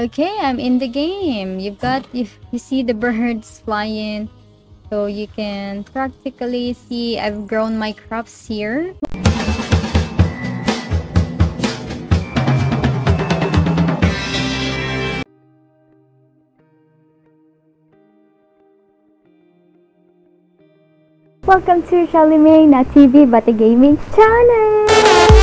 Okay, I'm in the game. You've got, you, you see the birds flying. So you can practically see I've grown my crops here. Welcome to Shelley Mae na TV Bate Gaming Channel!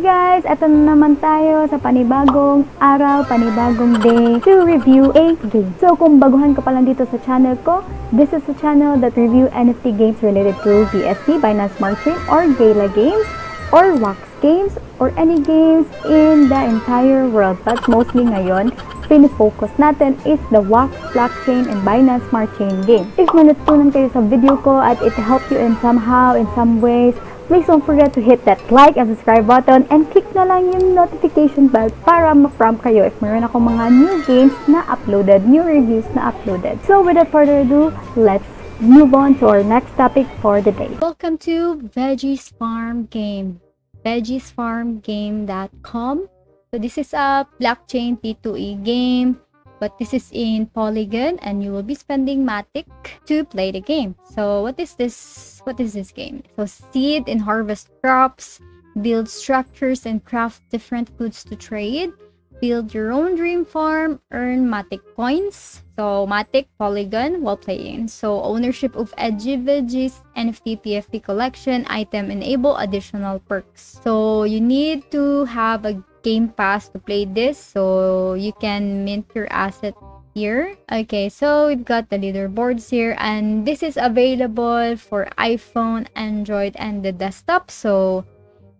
Guys! Ito na naman tayo sa panibagong araw, panibagong day to review a game. So kung baguhan ka pa lang dito sa channel ko, this is a channel that review NFT games related to BSC, Binance Smart Chain, or Gala Games, or Wax Games, or any games in the entire world. But mostly ngayon, pinifocus natin is the Wax Blockchain and Binance Smart Chain game. If manutunan kayo sa video ko at it help you in somehow, in some ways, please don't forget to hit that like and subscribe button and click na lang yung notification bell para ma-prompt kayo if meron ako mga new games na uploaded, new reviews na uploaded. So without further ado, let's move on to our next topic for the day. Welcome to Veggies Farm Game. VeggiesFarmGame.com So this is a blockchain P2E game, but this is in Polygon and you will be spending Matic to play the game. So what is this? What is this game? So seed and harvest crops, build structures and craft different goods to trade, build your own dream farm, earn Matic coins. So Matic Polygon while playing. So ownership of Edgy Veggies, NFT PFP collection, item enable additional perks. So you need to have a Game Pass to play this. So you can mint your asset here. Okay, so we've got the leaderboards here and this is available for iPhone, Android, and the desktop. So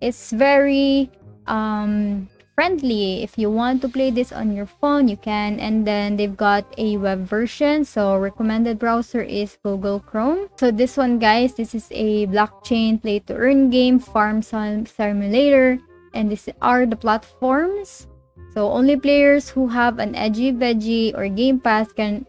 it's very um friendly if you want to play this on your phone you can and then they've got a web version so recommended browser is google chrome so this one guys this is a blockchain play to earn game farm simulator and these are the platforms. So only players who have an Edgy Veggie or Game Pass can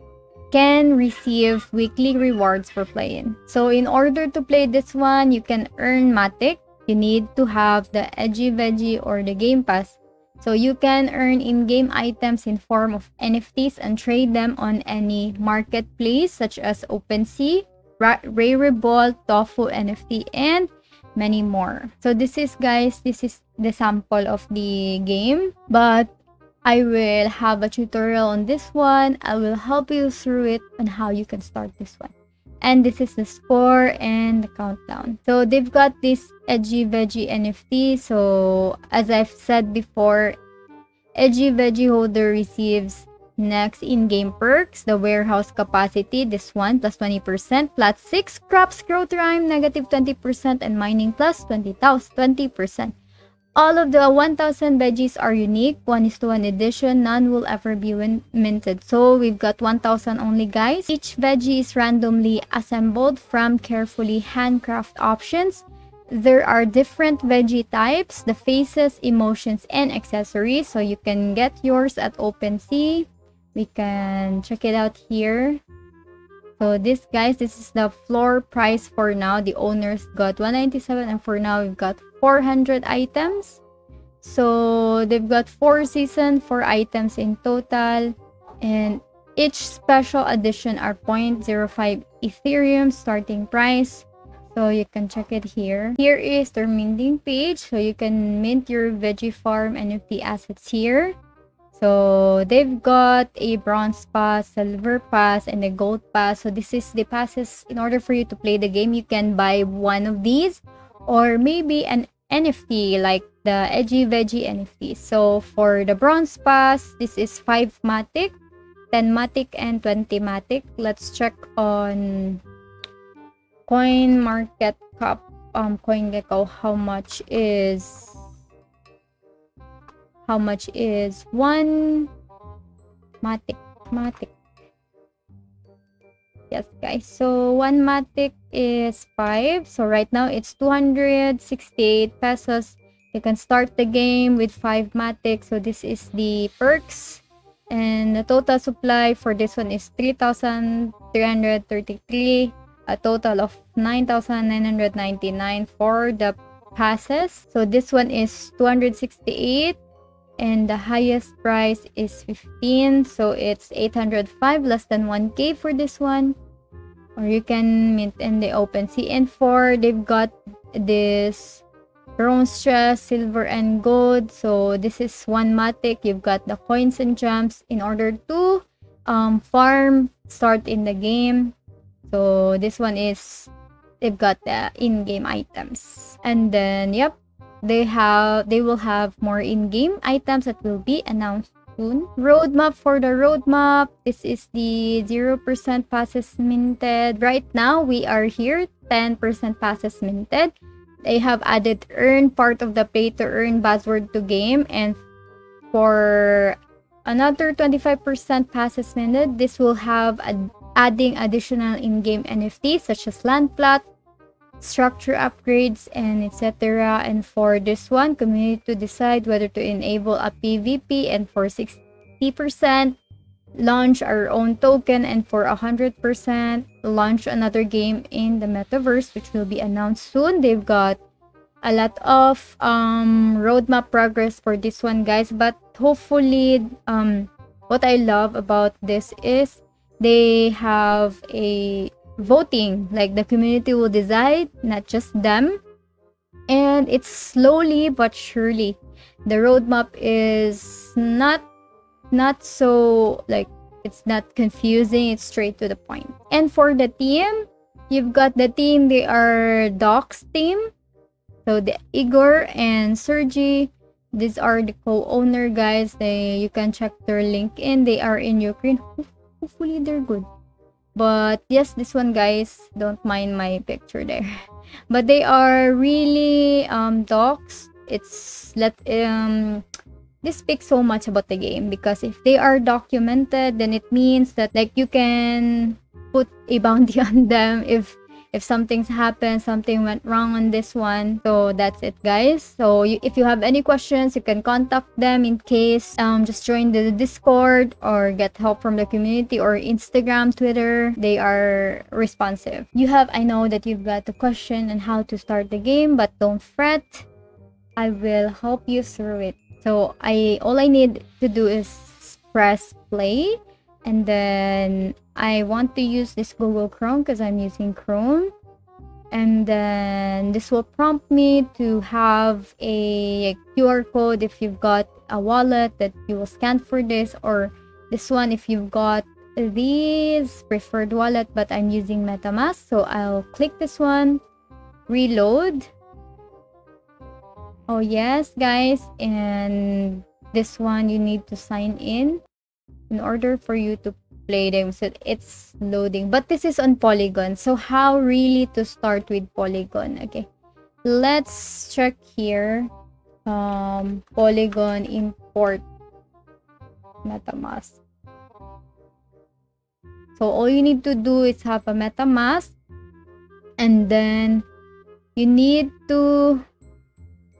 can receive weekly rewards for playing. So in order to play this one, you can earn Matic. You need to have the Edgy Veggie or the Game Pass. So you can earn in-game items in form of NFTs and trade them on any marketplace such as OpenSea, Rarible, Tofu NFT, and many more. So this is guys, this is the sample of the game. But I will have a tutorial on this one. I will help you through it on how you can start this one. And this is the score and the countdown. So they've got this Edgy Veggie NFT. So as I've said before, Edgy Veggie holder receives Next, in-game perks, the warehouse capacity, this one, plus 20%, plus 6 crops growth time, negative 20%, and mining plus 20,000, 20%. All of the 1,000 veggies are unique, 1 is to 1 edition, none will ever be minted. So we've got 1,000 only guys. Each veggie is randomly assembled from carefully handcraft options. There are different veggie types, the faces, emotions, and accessories. So you can get yours at OpenSea we can check it out here so this guys this is the floor price for now. The owners got 197 and for now we've got 400 items. So they've got four season four items in total. And each special edition are 0.05 ethereum starting price. So you can check it here. Here is their minting page. So you can mint your veggie farm nft assets here so they've got a bronze pass, silver pass, and a gold pass. So this is the passes. In order for you to play the game, you can buy one of these or maybe an NFT like the Edgy Veggie NFT. So for the bronze pass, this is 5 Matic, 10 Matic, and 20 Matic. Let's check on Coin Market Cap um CoinGecko how much is how much is one? Matic matic yes guys. So one matic is five. So right now it's 268 pesos. You can start the game with five matic so this is the perks. And the total supply for this one is 3333 a total of 9999 for the passes. So this one is 268 and the highest price is 15 so it's 805 less than 1k for this one. Or you can mint in the open sea and for they've got this bronze chest silver and gold. So this is one matic. You've got the coins and gems in order to um farm start in the game. So this one is they've got the in-game items. And then yep they have they will have more in-game items that will be announced soon. Roadmap for the roadmap. This is the 0% passes minted. Right now we are here 10% passes minted. They have added earn part of the pay to earn buzzword to game and for another 25% passes minted this will have ad adding additional in-game nfts such as land plot structure upgrades and etc and for this one community to decide whether to enable a pvp and for 60% launch our own token and for 100% launch another game in the metaverse which will be announced soon. They've got a lot of um roadmap progress for this one guys but hopefully um what i love about this is they have a voting like the community will decide not just them. And it's slowly but surely. The roadmap is not not so like it's not confusing it's straight to the point. And for the team you've got the team they are doxxed team. So the igor and sergi these are the co-owner guys. They you can check their link, linkedin. They are in ukraine. Hopefully they're good but yes this one guys don't mind my picture there. But they are really um docs. It's let um this speaks so much about the game because if they are documented then it means that like you can put a bounty on them if if something's happened something went wrong on this one so that's it guys. So you, if you have any questions you can contact them in case um just join the discord or get help from the community or instagram twitter. They are responsive. You have i know that you've got a question on how to start the game but don't fret. I will help you through it. So i all i need to do is press play and then I want to use this Google Chrome because I'm using Chrome. And then this will prompt me to have a QR code if you've got a wallet that you will scan for this or this one if you've got these preferred wallet but I'm using MetaMask. So I'll click this one reload. Oh yes guys. And this one you need to sign in in order for you to play them. So it's loading. But this is on polygon. So how really to start with polygon? Okay. Let's check here. Um polygon import metamask. So all you need to do is have a metamask. And then you need to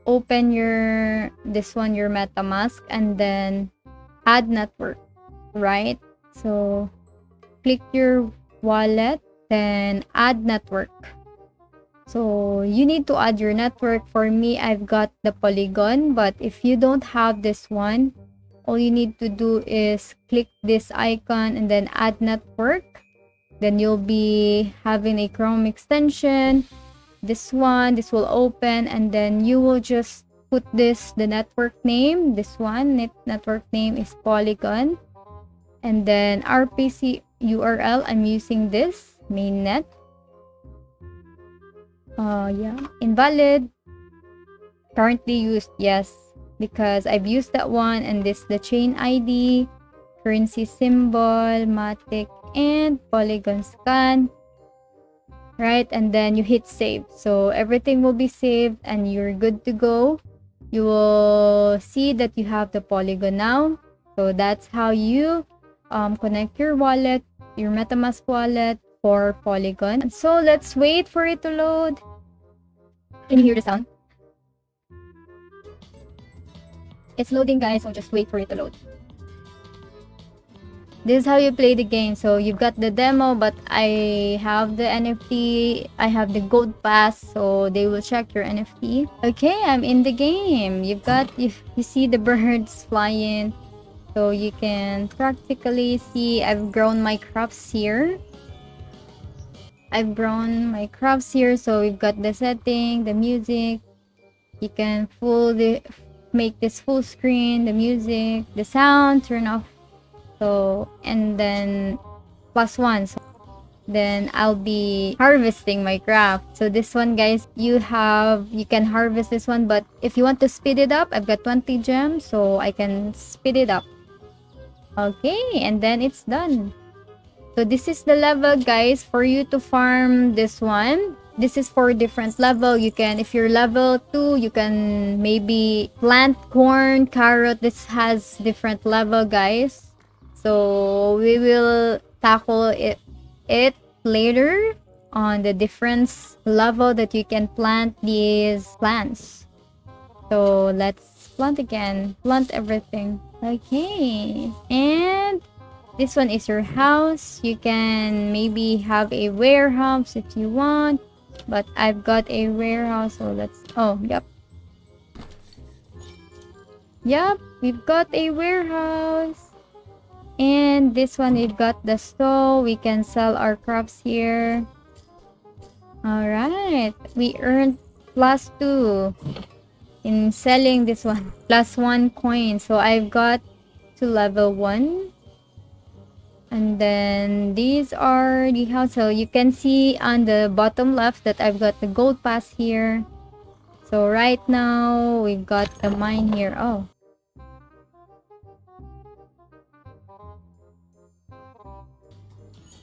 open your this one your metamask. And then add network right? So, click your wallet, then add network. So, you need to add your network. For me, I've got the Polygon, but if you don't have this one, all you need to do is click this icon and then add network. Then you'll be having a Chrome extension. This one, this will open and then you will just put this, the network name, this one, net network name is Polygon and then RPC URL, I'm using this mainnet. Uh, yeah, invalid. Currently used, yes, because I've used that one and this the chain ID, currency symbol, Matic, and Polygon scan. Right, and then you hit save. So everything will be saved and you're good to go. You will see that you have the Polygon now. So that's how you um, connect your wallet, your MetaMask wallet for Polygon. So let's wait for it to load. Can you hear the sound? It's loading guys, so just wait for it to load. this is how you play the game so you've got the demo but i have the nft i have the gold pass so they will check your nft okay i'm in the game you've got you, you see the birds flying so you can practically see i've grown my crops here. I've grown my crops here so we've got the setting the music. You can full the make this full screen the music the sound turn off. So and then plus one. So then i'll be harvesting my craft. So this one guys you have you can harvest this one but if you want to speed it up i've got 20 gems so i can speed it up okay and then it's done so this is the level guys for you to farm this one this is for different level you can if you're level 2 you can maybe plant corn carrot this has different level guys so we will tackle it, it later on the difference level that you can plant these plants. So let's plant again. Plant everything. Okay. And this one is your house. You can maybe have a warehouse if you want. But I've got a warehouse. So let's... Oh, yep. Yep. We've got a warehouse. And this one, we've got the stove. We can sell our crops here. Alright. We earned plus 2 in selling this one. Plus 1 coin. So I've got to level 1. And then these are the house. So you can see on the bottom left that I've got the gold pass here. So right now, we've got the mine here. Oh,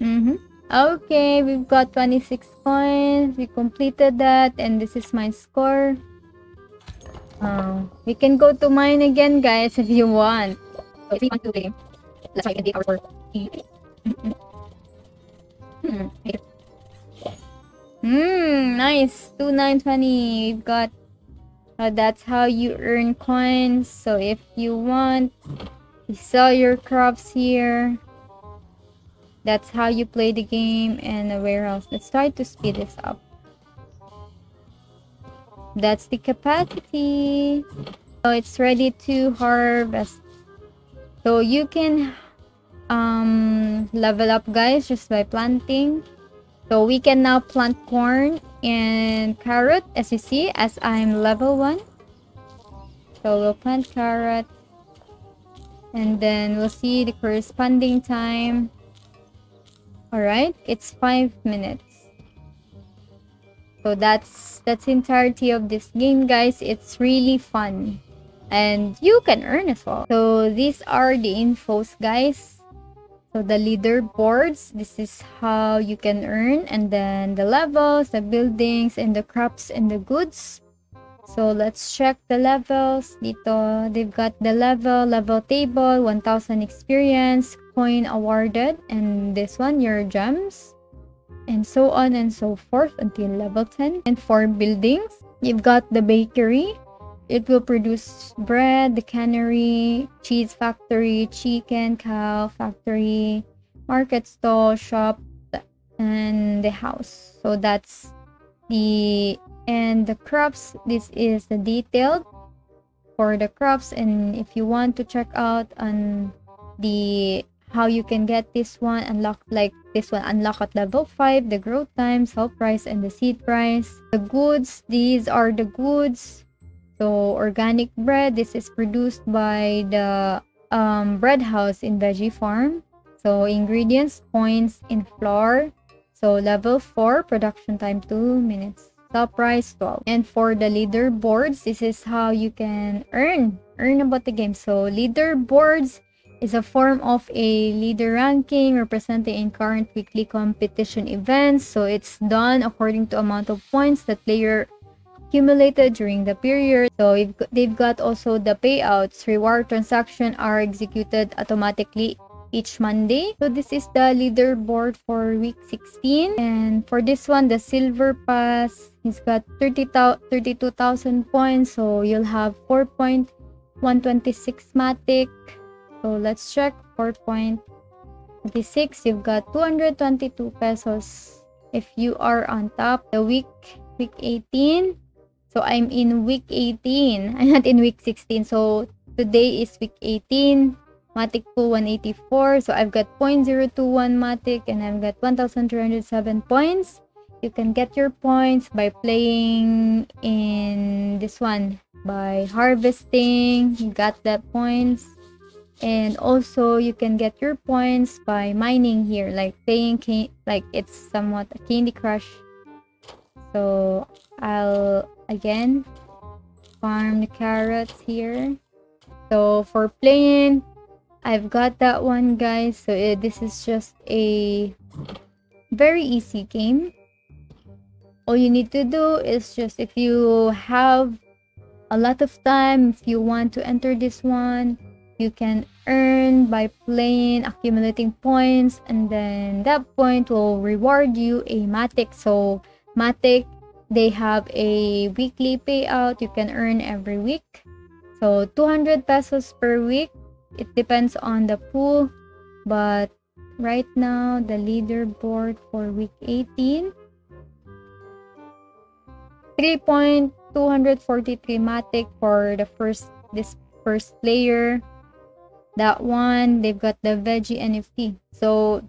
Mm-hmm. Okay, we've got 26 coins. We completed that. And this is my score. Uh, we can go to mine again, guys, if you want. So if you want to play, that's why you can take our score. hmm. Hmm, nice. 2920. We've got... Uh, that's how you earn coins. So if you want, you sell your crops here. That's how you play the game in the warehouse. Let's try to speed this up. That's the capacity. So it's ready to harvest. So you can um, level up guys just by planting. So we can now plant corn and carrot as you see as I'm level 1. So we'll plant carrot and then we'll see the corresponding time Alright, it's 5 minutes. So that's that's entirety of this game guys. It's really fun. And you can earn as well. So these are the infos guys. So the leaderboards, this is how you can earn. And then the levels, the buildings, and the crops and the goods. So let's check the levels. Dito, they've got the level, level table, 1000 experience, coin awarded, and this one, your gems, and so on and so forth until level 10. And for buildings, you've got the bakery. It will produce bread, the cannery, cheese factory, chicken, cow factory, market stall, shop, and the house. So that's the and the crops this is the detailed for the crops and if you want to check out on the how you can get this one unlock like this one unlock at level 5 the growth time sell price and the seed price. The goods these are the goods. So organic bread this is produced by the um, bread house in veggie farm. So ingredients points in flour. So level 4 production time 2 minutes. Top price 12 and for the leaderboards this is how you can earn earn about the game. So leaderboards is a form of a leader ranking representing in current weekly competition events so it's done according to amount of points that player accumulated during the period so if they've got also the payouts reward transaction are executed automatically each Monday. So this is the leaderboard for week 16. And for this one, the silver pass, he's got 30, 32,000 points. So you'll have 4.126 Matic. So let's check 4.26. you've got 222 pesos if you are on top. The week, week 18. So I'm in week 18. I'm not in week 16. So today is week 18. Matic pool 184. So I've got 0.021 Matic and I've got 1,307 points. You can get your points by playing in this one. By harvesting, you got that points. And also, you can get your points by mining here, like playing, like it's somewhat a Candy Crush. So, I'll, again, farm the carrots here. So, for playing, I've got that one, guys. So, it, this is just a very easy game. All you need to do is just if you have a lot of time, if you want to enter this one, you can earn by playing accumulating points and then that point will reward you a matic. So matic they have a weekly payout you can earn every week. So 200 pesos per week. It depends on the pool but right now the leaderboard for week 18 3.243 matic for the first this first player that one they've got the veggie nft so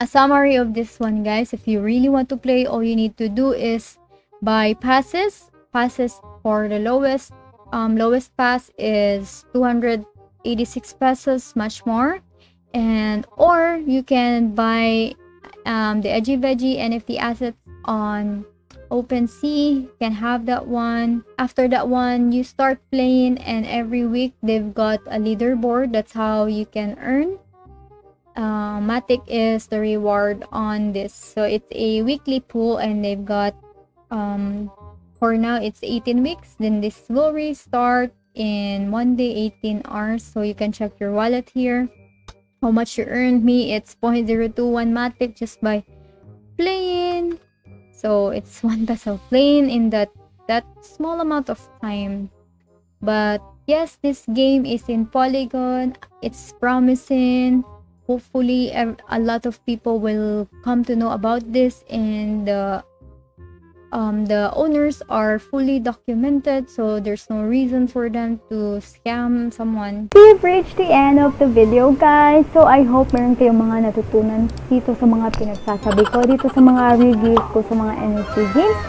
a summary of this one guys. If you really want to play all you need to do is buy passes. Passes for the lowest um lowest pass is 286 pesos much more. And or you can buy um the edgy veggie nft assets on OpenSea can have that one. After that one, you start playing and every week they've got a leaderboard. That's how you can earn. Uh, Matic is the reward on this. So it's a weekly pool and they've got, um, for now it's 18 weeks. Then this will restart in one day 18 hours. So you can check your wallet here. How much you earned me, it's 0.021 Matic just by playing so it's one peso plain in that that small amount of time. But yes, this game is in Polygon. It's promising. Hopefully, a lot of people will come to know about this and the um, the owners are fully documented so there's no reason for them to scam someone. We've reached the end of the video guys. So I hope meron kayong mga natutunan dito sa mga pinagsasabi ko, dito sa mga reviews ko sa mga NFT games,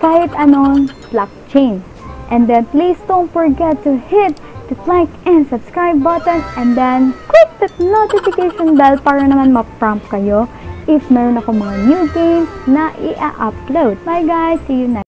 kahit anong blockchain. And then please don't forget to hit the like and subscribe button and then click that notification bell para naman ma-prompt kayo if meron ako mga new games na i-upload. Bye guys! See you next